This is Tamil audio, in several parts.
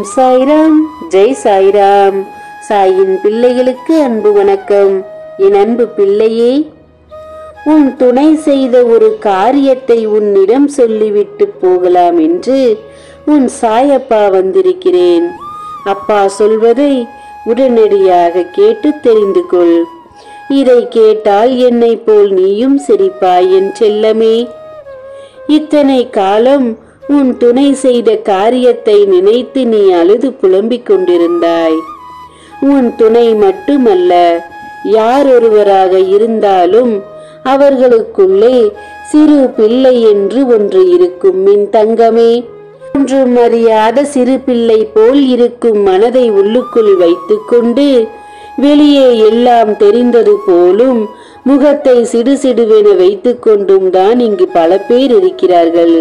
ஓம் சாய்ராம் ஜெய் சாய்ராம். சாயின் பிள்ளைகளுக்கு அன்பு வணக்கம். என் அன்பு பிள்ளையே உன் துணை செய்த ஒரு காரியத்தை உன்னிடம் சொல்லிவிட்டு போகலாம் என்று உன் சாயப்பா வந்திருக்கிறேன். அப்பா சொல்வதை உடனடியாக கேட்டு தெரிந்து கொள். இதை கேட்டால் என்னை போல் நீயும் சிரிப்பாய் என் செல்லமே. இத்தனை காலம் உன் துணை செய்த காரியத்தை நினைத்து நீ அழுது புலம்பிக் கொண்டிருந்தாய். உன் துணை மட்டுமல்ல யார் ஒருவராக இருந்தாலும் அவர்களுக்குள்ளே சிறு பிள்ளை என்று ஒன்று இருக்கும் மின் தங்கமே. ஒன்றும் அறியாத சிறு பிள்ளை போல் இருக்கும் மனதை உள்ளுக்குள் வைத்துக்கொண்டு வெளியே எல்லாம் தெரிந்தது போலும் முகத்தை சிடுசிடுவென வைத்துக் கொண்டும் தான் இங்கு பல பேர் இருக்கிறார்கள்.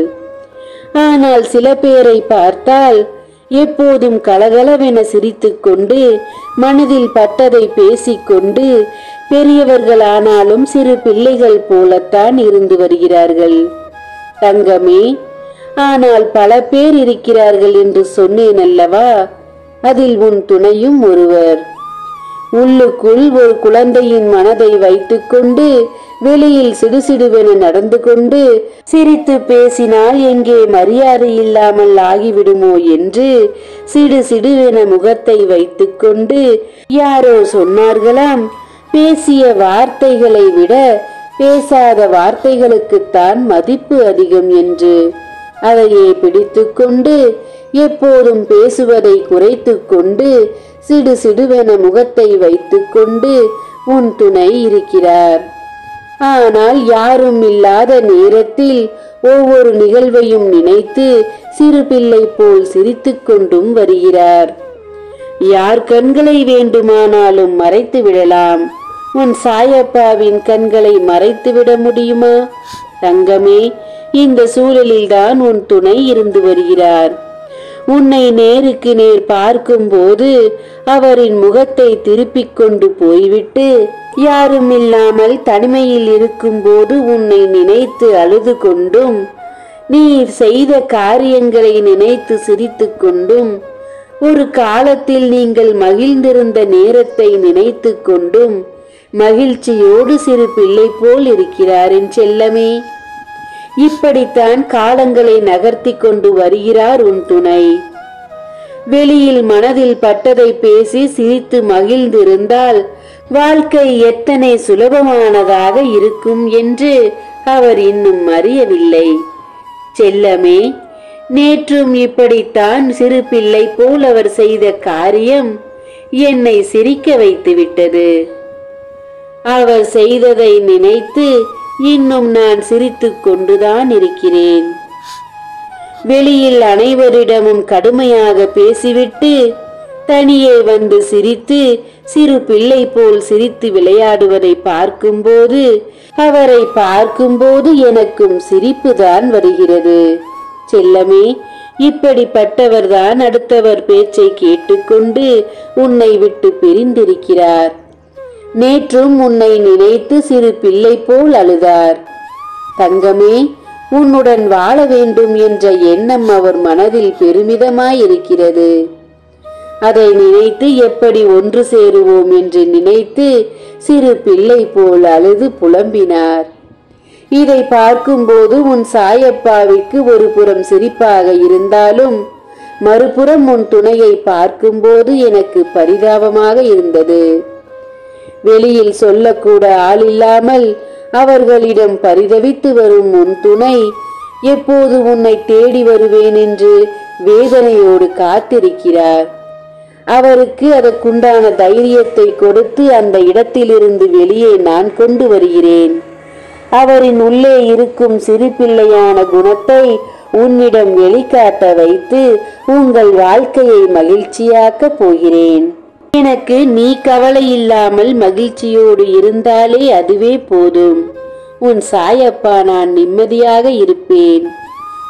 ஆனால் சில பேரை பார்த்தால் எப்போதும் கலகலவென சிரித்துக்கொண்டு மனதில் பட்டதை பேசிக்கொண்டு பெரியவர்களானாலும் சிறு பிள்ளைகள் போலத்தான் இருந்து வருகிறார்கள். தங்கமே ஆனால் பல பேர் இருக்கிறார்கள் என்று சொன்னேன் அல்லவா? அதில் உன் துணையும் ஒருவர். உள்ளுக்குள் ஒரு குழந்தையின் மனதை வைத்துக்கொண்டு வெளியில் சிடுசிடுவென நடந்து கொண்டு சிரித்து பேசினால் எங்கே மரியாதை இல்லாமல் ஆகிவிடுமோ என்று சிடு சிடுவென முகத்தை வைத்துக்கொண்டு யாரோ சொன்னார்களாம்? பேசிய வார்த்தைகளை விட பேசாத வார்த்தைகளுக்குத்தான் மதிப்பு அதிகம் என்று அதையே பிடித்துக்கொண்டு எப்போதும் பேசுவதை குறைத்துக்கொண்டு சிடு சிடுவென முகத்தை வைத்துக்கொண்டு உன் துணை இருக்கிறார். ஆனால் யாரும் இல்லாத நேரத்தில் ஒவ்வொரு நிகழ்வையும் நினைத்து சிறு பிள்ளை போல் சிரித்துக்கொண்டும் வருகிறார். யார் கண்களை வேண்டுமானாலும் மறைத்து விடலாம். உன் சாயப்பாவின் கண்களை மறைத்து விட முடியுமா? தங்கமே இந்த சூழலில்தான் உன் துணை இருந்து வருகிறார். உன்னை நேருக்கு நேர் பார்க்கும்போது அவரின் முகத்தை திருப்பிக் கொண்டு போய்விட்டு யாரும் இல்லாமல் தனிமையில் இருக்கும்போது உன்னை நினைத்து அழுது கொண்டும் நீ செய்த காரியங்களை நினைத்து சிரித்துக் கொண்டும் ஒரு காலத்தில் நீங்கள் மகிழ்ந்திருந்த நேரத்தை நினைத்து கொண்டும் மகிழ்ச்சியோடு சிறு பிள்ளை போல் இருக்கிறார் என் செல்லமே. இப்படித்தான் காலங்களை நகர்த்தி கொண்டு வருகிறார் உன் துணை. வெளியில் மனதில் பட்டதை பேசி சிரித்து மகிழ்ந்திருந்தால் வாழ்க்கை எத்தனை சுலபமானதாக இருக்கும் என்று அவர் இன்னும் அறியவில்லை. செல்லமே நேற்றும் இப்படித்தான் சிறு பிள்ளை போல் அவர் செய்த காரியம் என்னை சிரிக்க வைத்து விட்டது. அவர் செய்ததை நினைத்து இன்னும் நான் சிரித்துக் கொண்டுதான் இருக்கிறேன். வெளியில் அனைவரிடமும் கடுமையாக பேசிவிட்டு தனியே வந்து சிரித்து சிறு பிள்ளை போல் சிரித்து விளையாடுவதை பார்க்கும்போது அவரை பார்க்கும்போது எனக்கும் சிரிப்புதான் வருகிறது. செல்லமே இப்படிப்பட்டவர்தான் அடுத்தவர் பேச்சை கேட்டுக்கொண்டு உன்னை விட்டு பிரிந்திருக்கிறார். நேற்றும் உன்னை நினைத்து சிறு பிள்ளை போல் அழுதார். தங்கமே உன்னுடன் வாழ வேண்டும் என்ற எண்ணம் அவர் மனதில் பெருமிதமாயிருக்கிறது. அதை நினைத்து எப்படி ஒன்று சேருவோம் என்று நினைத்து சிறு பிள்ளை போல் அழுது புலம்பினார். இதை பார்க்கும்போது உன் சாயப்பாவிற்கு ஒரு புறம் சிரிப்பாக இருந்தாலும் மறுபுறம் உன் துணையை பார்க்கும்போது எனக்கு பரிதாபமாக இருந்தது. வெளியில் சொல்லக்கூட ஆள் இல்லாமல் அவர்களிடம் பரிதவித்து வரும் உன் துணை எப்போது உன்னை தேடி வருவேன் என்று வேதனையோடு காத்திருக்கிறார். அவருக்கு அதற்குண்டான தைரியத்தை கொடுத்து அந்த இடத்திலிருந்து வெளியே நான் கொண்டு வருகிறேன். அவரின் உள்ளே இருக்கும் சிறுபிள்ளையான குணத்தை உன்னிடம் வெளிக்காட்ட வைத்து உங்கள் வாழ்க்கையை மகிழ்ச்சியாக்கப் போகிறேன். எனக்கு நீ கவலை இல்லாமல் மகிழ்ச்சியோடு இருந்தாலே அதுவே போதும். உன் சாயப்பா நான் நிம்மதியாக இருப்பேன்.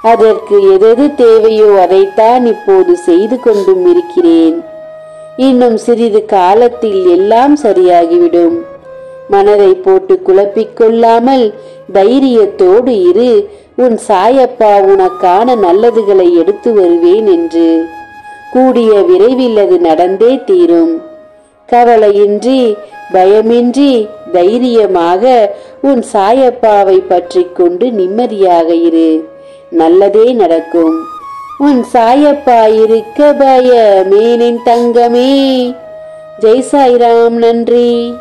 அதற்கு எதெது தேவையோ அதைத்தான் இப்போது செய்து கொண்டும் இருக்கிறேன். இன்னும் சிறிது காலத்தில் எல்லாம் சரியாகிவிடும். மனதை போட்டு குழப்பிக் கொள்ளாமல் தைரியத்தோடு இரு. உன் சாயப்பா உனக்கான நல்லதுகளை எடுத்து வருவேன் என்று. கூடிய விரைவில் அது நடந்தே தீரும். கவலையின்றி பயமின்றி தைரியமாக உன் சாயப்பாவை பற்றி கொண்டு நிம்மதியாக இரு. நல்லதே நடக்கும். உன் சாயப்பா இருக்க பயமேனின் தங்கமே. ஜெய் சாய்ராம் நன்றி.